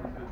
Thank you.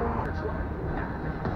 That's why.